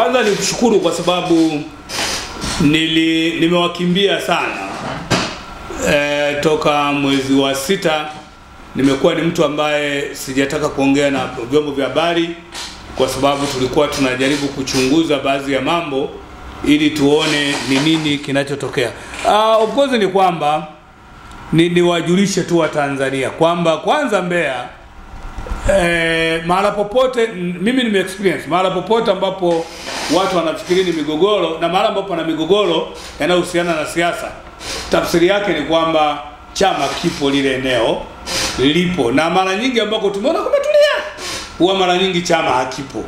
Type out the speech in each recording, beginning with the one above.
Kwanza ni kushukuru kwa sababu nili nimewakimbia sana e, toka mwezi wa sita nimekuwa ni mtu ambaye sijataka kuongea na vyombo vya habari kwa sababu tulikuwa tunajaribu kuchunguza baadhi ya mambo ili tuone ni nini kinachotokea. Uh, of course ni kwamba ni niwajulishe tu Watanzania kwamba kwanza Mbeya eh, mahala popote mimi nime experience mahala popote ambapo watu wanafikiri ni migogoro na mahala ambapo na migogoro yanayohusiana na siasa, tafsiri yake ni kwamba chama kipo lile eneo lipo, na mara nyingi ambako tumeona kumetulia, huwa mara nyingi chama hakipo,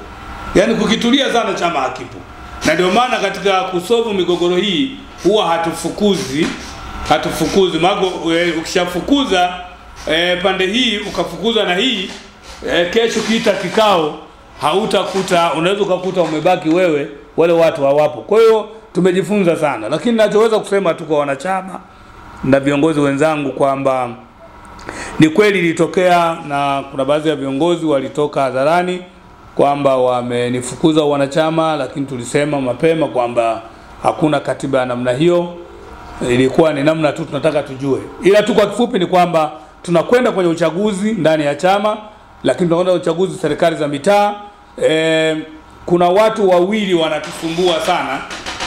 yaani kukitulia sana chama hakipo, na ndio maana katika kusovu migogoro hii huwa hatufukuzi hatufukuzi. Mago e, ukishafukuza e, pande hii ukafukuza na hii e, kesho kiita kikao hautakuta unaweza ukakuta umebaki wewe wale watu hawapo. Kwa hiyo tumejifunza sana. Lakini nachoweza kusema tu kwa wanachama na viongozi wenzangu kwamba ni kweli ilitokea na kuna baadhi ya viongozi walitoka hadharani kwamba wamenifukuza wanachama lakini tulisema mapema kwamba hakuna katiba ya namna hiyo. Ilikuwa ni namna tu tunataka tujue, ila tu kwa kifupi ni kwamba tunakwenda kwenye uchaguzi ndani ya chama, lakini tunakwenda uchaguzi serikali za mitaa. E, kuna watu wawili wanatusumbua sana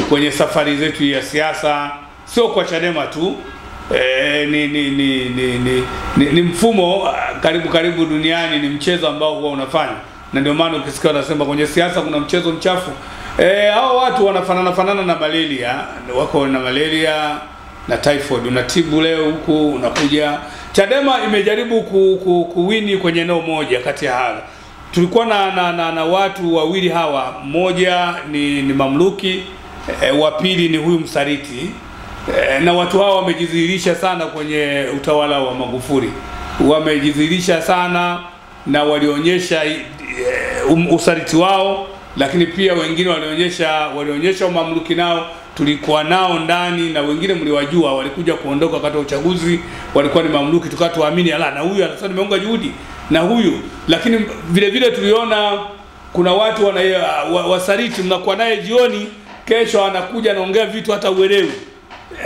kwenye safari zetu ya siasa, sio kwa Chadema tu e, ni, ni, ni, ni, ni, ni, ni mfumo ah, karibu karibu duniani, ni mchezo ambao huwa unafanya, na ndio maana ukisikia wanasema kwenye siasa kuna mchezo mchafu. E, hao watu wanafanana fanana na malaria, wako na malaria na typhoid. Unatibu leo huku unakuja. Chadema imejaribu ku, ku, kuwini kwenye eneo moja kati ya haya. Tulikuwa na, na, na, na watu wawili hawa, mmoja ni, ni mamluki e, wa pili ni huyu msaliti e, na watu hawa wamejidhihirisha sana kwenye utawala wa Magufuli, wamejidhihirisha sana na walionyesha e, um, usaliti wao lakini pia wengine walionyesha walionyesha umamluki nao tulikuwa nao ndani na wengine mliwajua walikuja kuondoka wakati wa uchaguzi walikuwa ni mamluki tukawa tuamini ala na huyu anasema nimeunga juhudi na huyu lakini vile vile tuliona kuna watu wana wa- wasaliti mnakuwa naye jioni kesho anakuja anaongea vitu hata uelewi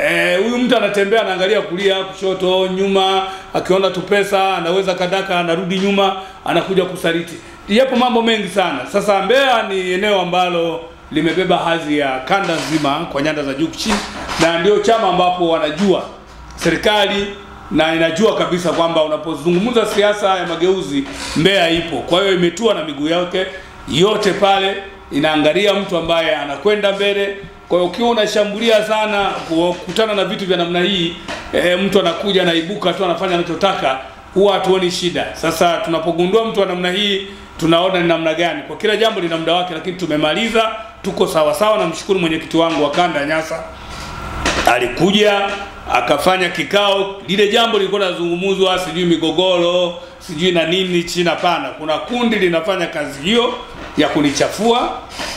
Eh, huyu mtu anatembea anaangalia kulia, kushoto, nyuma, akiona tu pesa anaweza kadaka, anarudi nyuma, anakuja kusaliti. Yapo mambo mengi sana. Sasa Mbeya ni eneo ambalo limebeba hadhi ya kanda nzima kwa nyanda za juu chini, na ndio chama ambapo wanajua serikali na inajua kabisa kwamba unapozungumza siasa ya mageuzi Mbeya ipo. Kwa hiyo imetua na miguu yake yote pale, inaangalia mtu ambaye anakwenda mbele. Kwa hiyo ukiwa unashambulia sana kukutana na vitu vya namna hii e, mtu anakuja anaibuka tu anafanya anachotaka, huwa hatuoni shida. Sasa tunapogundua mtu wa namna hii tunaona ni namna gani. Kwa kila jambo lina muda wake, lakini tumemaliza, tuko sawa sawa. Namshukuru mwenyekiti wangu wa kanda Nyasa alikuja akafanya kikao. Lile jambo lilikuwa linazungumzwa, sijui migogoro, sijui na nini China. Pana, kuna kundi linafanya kazi hiyo ya kunichafua,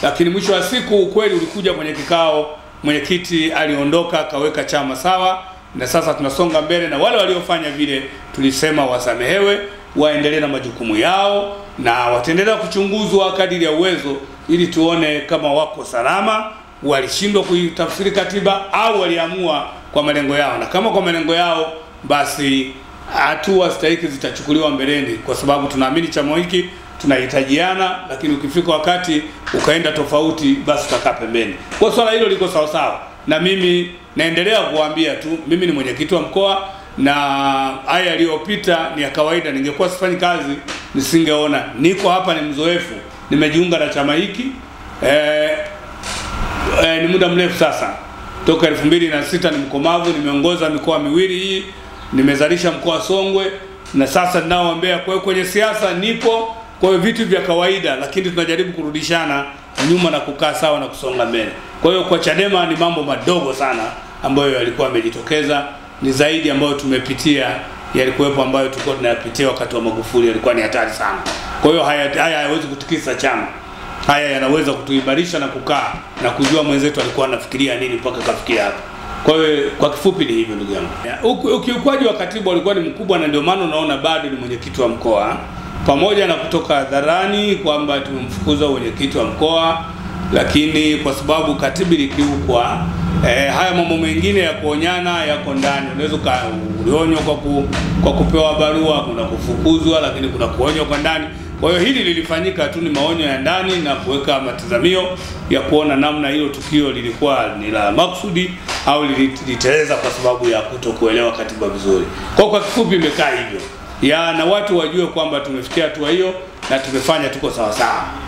lakini mwisho wa siku ukweli ulikuja kwenye kikao. Mwenyekiti aliondoka akaweka chama sawa, na sasa tunasonga mbele, na wale waliofanya vile tulisema wasamehewe, waendelee na majukumu yao, na wataendelea kuchunguzwa kadiri ya uwezo, ili tuone kama wako salama walishindwa kuitafsiri katiba au waliamua kwa malengo yao, na kama kwa malengo yao, basi hatua stahiki zitachukuliwa mbeleni, kwa sababu tunaamini chama hiki tunahitajiana, lakini ukifika wakati ukaenda tofauti, basi tutakaa pembeni. Kwa swala hilo liko sawasawa, sawa, na mimi naendelea kuwaambia tu, mimi ni mwenyekiti wa mkoa na haya yaliyopita ni ya kawaida. Ningekuwa sifanyi kazi nisingeona. Niko hapa, ni mzoefu, nimejiunga na chama hiki eh, eh, ni muda mrefu sasa, toka elfu mbili na sita ni mkomavu. Nimeongoza mikoa miwili hii, nimezalisha mkoa Songwe na sasa ninao Mbeya. Kwa hiyo kwenye siasa nipo, kwa hiyo vitu vya kawaida, lakini tunajaribu kurudishana nyuma na kukaa sawa na kusonga mbele. Kwa hiyo kwa Chadema ni mambo madogo sana ambayo yalikuwa yamejitokeza, ni zaidi ambayo tumepitia yalikuwepo ambayo tulikuwa tunayapitia wakati wa Magufuli, yalikuwa ni hatari sana. Kwa hiyo haya haya hayawezi kutikisa chama haya yanaweza kutuimarisha na kukaa na kujua mwenzetu alikuwa anafikiria nini mpaka kafikia hapa. Kwa hiyo kwa kifupi ni hivyo ndugu yangu. Ukiukwaji wa katiba ulikuwa ni mkubwa, na ndio maana unaona bado ni mwenyekiti wa mkoa, pamoja na kutoka hadharani kwamba tumemfukuza mwenyekiti wa mkoa lakini kwa sababu katiba ilikiukwa, eh, haya mambo mengine ya kuonyana yako ndani. Unaweza ulionywa kwa, ku, kwa kupewa barua, kuna kufukuzwa, lakini kuna kuonywa kwa ndani. Kwa hiyo hili lilifanyika tu, ni maonyo ya ndani na kuweka matazamio ya kuona namna hilo tukio lilikuwa ni la maksudi au liliteleza kwa sababu ya kutokuelewa katiba vizuri. Kwa kwa kifupi imekaa hivyo ya na watu wajue kwamba tumefikia hatua hiyo na tumefanya tuko sawasawa. sawa.